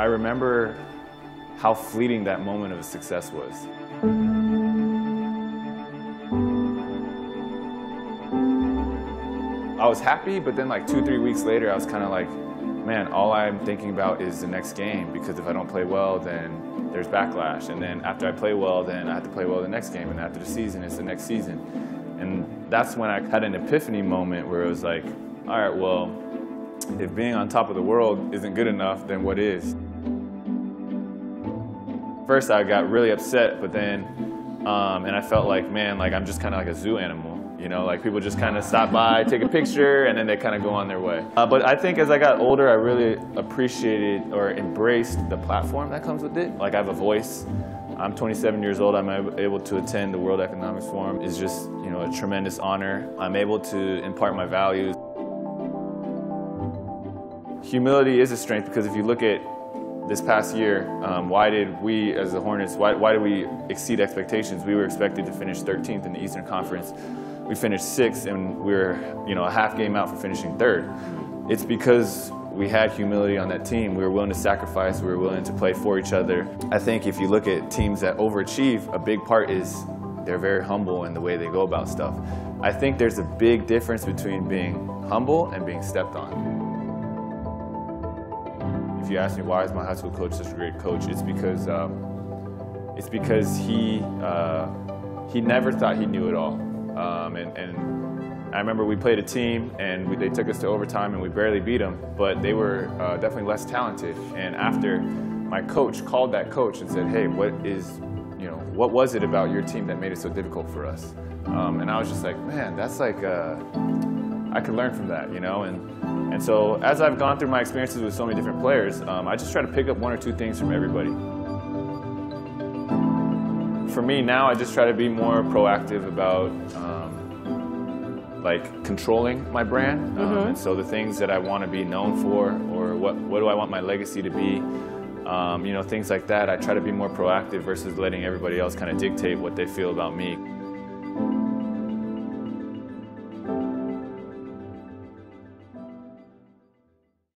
I remember how fleeting that moment of success was. I was happy, but then like two, three weeks later, I was kind of like, man, all I'm thinking about is the next game because if I don't play well, then there's backlash. And then after I play well, then I have to play well the next game. And after the season, it's the next season. And that's when I had an epiphany moment where it was like, all right, well, if being on top of the world isn't good enough, then what is? First, I got really upset, but then, um, and I felt like, man, like I'm just kind of like a zoo animal. You know, like people just kind of stop by, take a picture, and then they kind of go on their way. Uh, but I think as I got older, I really appreciated or embraced the platform that comes with it. Like I have a voice. I'm 27 years old. I'm able to attend the World Economics Forum. It's just, you know, a tremendous honor. I'm able to impart my values. Humility is a strength because if you look at this past year, um, why did we as the Hornets, why, why did we exceed expectations? We were expected to finish 13th in the Eastern Conference we finished sixth and we are you know, a half game out for finishing third. It's because we had humility on that team. We were willing to sacrifice. We were willing to play for each other. I think if you look at teams that overachieve, a big part is they're very humble in the way they go about stuff. I think there's a big difference between being humble and being stepped on. You ask me why is my high school coach such a great coach, it's because um, it's because he uh, he never thought he knew it all. Um, and, and, I remember we played a team and we, they took us to overtime and we barely beat them, but they were uh, definitely less talented. And after my coach called that coach and said, hey, what is, you know, what was it about your team that made it so difficult for us? Um, and I was just like, man, that's like, uh, I could learn from that, you know? And, and so as I've gone through my experiences with so many different players, um, I just try to pick up one or two things from everybody for me now, I just try to be more proactive about um, like controlling my brand. Um, mm-hmm. and so the things that I want to be known for, or what what do I want my legacy to be, um, you know, things like that. I try to be more proactive versus letting everybody else kind of dictate what they feel about me.